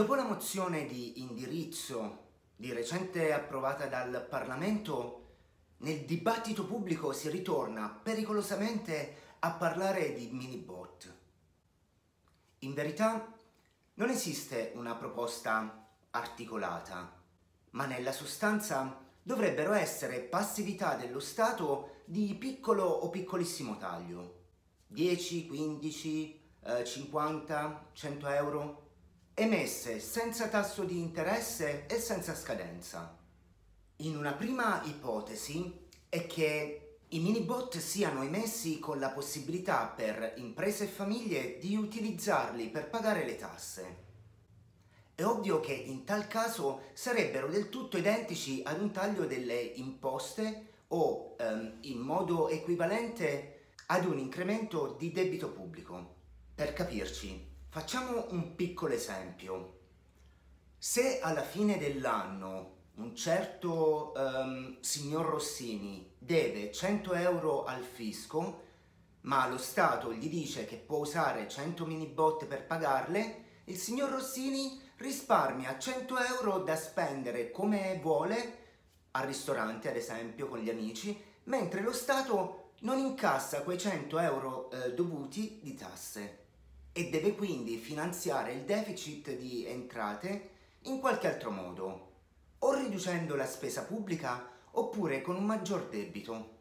Dopo la mozione di indirizzo di recente approvata dal Parlamento, nel dibattito pubblico si ritorna pericolosamente a parlare di mini-bot. In verità non esiste una proposta articolata, ma nella sostanza dovrebbero essere passività dello Stato di piccolo o piccolissimo taglio. 10, 15, eh, 50, 100 euro, emesse senza tasso di interesse e senza scadenza. In una prima ipotesi è che i mini bot siano emessi con la possibilità per imprese e famiglie di utilizzarli per pagare le tasse. È ovvio che in tal caso sarebbero del tutto identici ad un taglio delle imposte o ehm, in modo equivalente ad un incremento di debito pubblico. Per capirci, facciamo un piccolo esempio. Se alla fine dell'anno un certo um, signor Rossini deve 100 euro al fisco, ma lo Stato gli dice che può usare 100 mini bot per pagarle, il signor Rossini risparmia 100 euro da spendere come vuole al ristorante, ad esempio, con gli amici, mentre lo Stato non incassa quei 100 euro eh, dovuti di tasse e deve quindi finanziare il deficit di entrate in qualche altro modo o riducendo la spesa pubblica oppure con un maggior debito.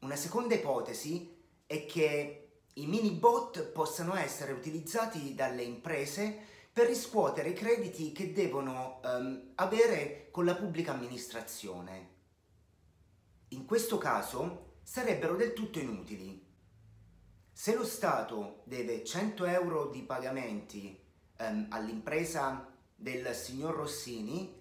Una seconda ipotesi è che i mini bot possano essere utilizzati dalle imprese per riscuotere i crediti che devono um, avere con la pubblica amministrazione. In questo caso sarebbero del tutto inutili. Se lo Stato deve 100 euro di pagamenti um, all'impresa del signor Rossini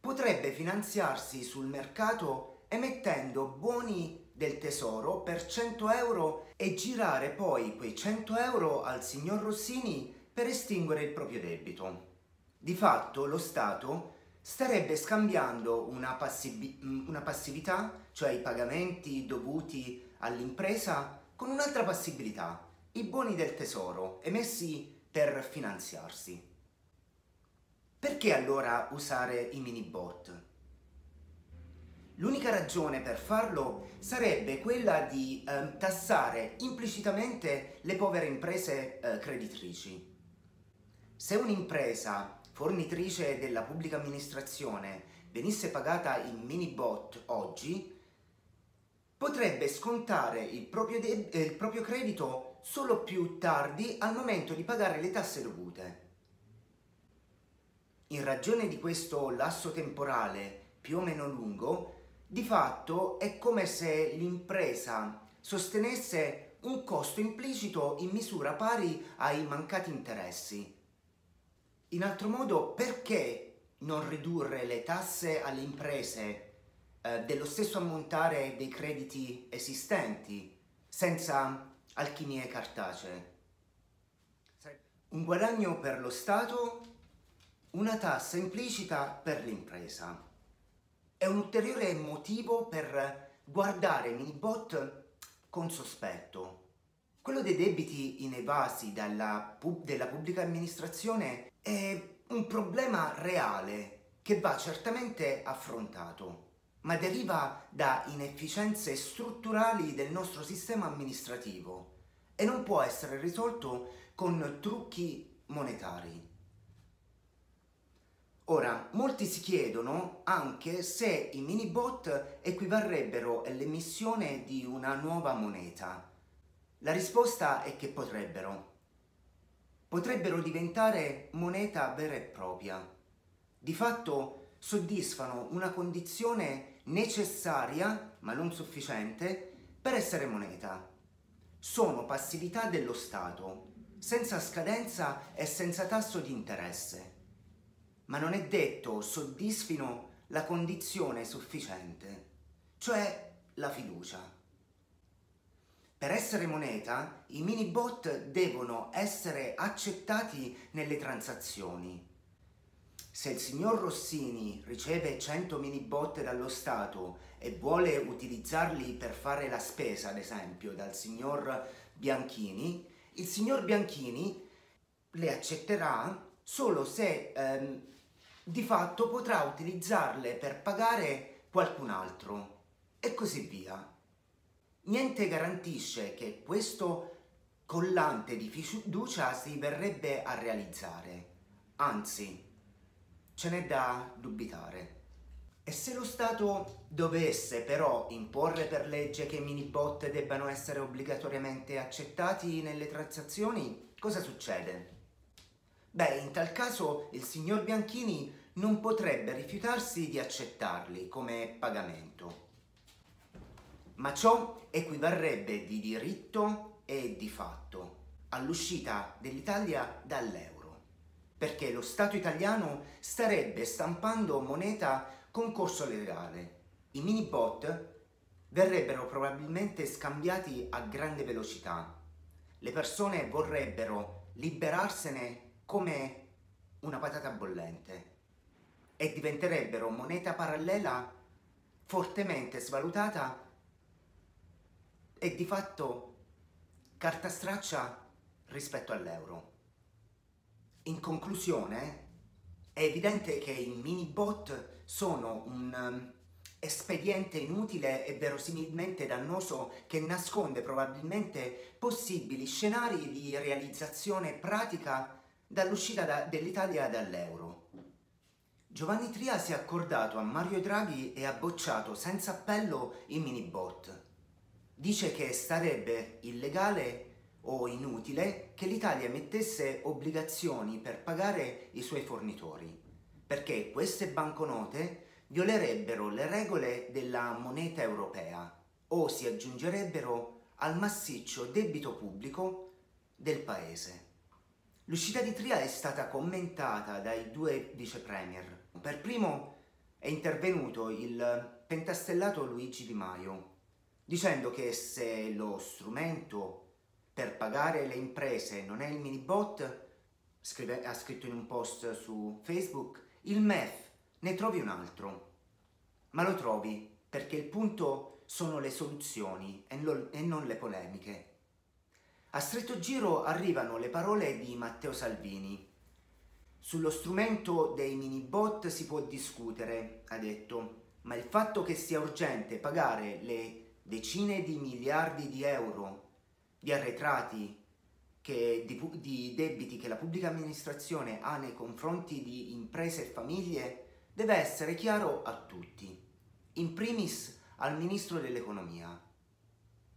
potrebbe finanziarsi sul mercato emettendo buoni del tesoro per 100 euro e girare poi quei 100 euro al signor Rossini per estinguere il proprio debito. Di fatto lo Stato starebbe scambiando una, passivi una passività, cioè i pagamenti dovuti all'impresa, con un'altra passibilità, i buoni del tesoro emessi per finanziarsi. Perché allora usare i mini bot? L'unica ragione per farlo sarebbe quella di eh, tassare implicitamente le povere imprese eh, creditrici. Se un'impresa fornitrice della pubblica amministrazione venisse pagata in mini bot oggi, potrebbe scontare il proprio, eh, il proprio credito solo più tardi al momento di pagare le tasse dovute. In ragione di questo lasso temporale più o meno lungo, di fatto è come se l'impresa sostenesse un costo implicito in misura pari ai mancati interessi. In altro modo, perché non ridurre le tasse alle imprese eh, dello stesso ammontare dei crediti esistenti, senza alchimie cartacee? Un guadagno per lo Stato una tassa implicita per l'impresa. È un ulteriore motivo per guardare Minibot con sospetto. Quello dei debiti inevasi dalla pub della pubblica amministrazione è un problema reale che va certamente affrontato, ma deriva da inefficienze strutturali del nostro sistema amministrativo e non può essere risolto con trucchi monetari. Ora, molti si chiedono anche se i mini bot equivarrebbero all'emissione di una nuova moneta. La risposta è che potrebbero. Potrebbero diventare moneta vera e propria. Di fatto soddisfano una condizione necessaria, ma non sufficiente, per essere moneta. Sono passività dello Stato, senza scadenza e senza tasso di interesse ma non è detto soddisfino la condizione sufficiente, cioè la fiducia. Per essere moneta, i mini bot devono essere accettati nelle transazioni. Se il signor Rossini riceve 100 mini bot dallo Stato e vuole utilizzarli per fare la spesa, ad esempio, dal signor Bianchini, il signor Bianchini le accetterà solo se ehm, di fatto potrà utilizzarle per pagare qualcun altro e così via. Niente garantisce che questo collante di fiducia si verrebbe a realizzare, anzi, ce n'è da dubitare. E se lo Stato dovesse però imporre per legge che i mini debbano essere obbligatoriamente accettati nelle transazioni, cosa succede? Beh, in tal caso il signor Bianchini non potrebbe rifiutarsi di accettarli come pagamento. Ma ciò equivarrebbe di diritto e di fatto all'uscita dell'Italia dall'euro, perché lo Stato italiano starebbe stampando moneta con corso legale. I mini bot verrebbero probabilmente scambiati a grande velocità. Le persone vorrebbero liberarsene come una patata bollente e diventerebbero moneta parallela fortemente svalutata e di fatto carta straccia rispetto all'euro. In conclusione, è evidente che i mini bot sono un um, espediente inutile e verosimilmente dannoso che nasconde probabilmente possibili scenari di realizzazione pratica dall'uscita da, dell'Italia dall'euro. Giovanni Tria si è accordato a Mario Draghi e ha bocciato senza appello i mini bot. Dice che sarebbe illegale o inutile che l'Italia mettesse obbligazioni per pagare i suoi fornitori, perché queste banconote violerebbero le regole della moneta europea o si aggiungerebbero al massiccio debito pubblico del paese. L'uscita di Tria è stata commentata dai due vice premier. Per primo è intervenuto il pentastellato Luigi Di Maio, dicendo che se lo strumento per pagare le imprese non è il mini bot, scrive, ha scritto in un post su Facebook, il MEF ne trovi un altro. Ma lo trovi perché il punto sono le soluzioni e, lo, e non le polemiche. A stretto giro arrivano le parole di Matteo Salvini. Sullo strumento dei mini bot si può discutere, ha detto, ma il fatto che sia urgente pagare le decine di miliardi di euro di arretrati che, di, di debiti che la pubblica amministrazione ha nei confronti di imprese e famiglie deve essere chiaro a tutti, in primis al Ministro dell'Economia.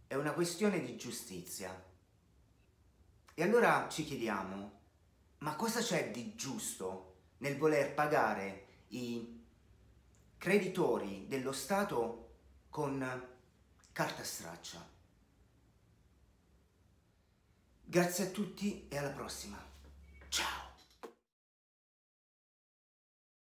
È una questione di giustizia. E allora ci chiediamo, ma cosa c'è di giusto nel voler pagare i creditori dello Stato con carta straccia? Grazie a tutti e alla prossima. Ciao!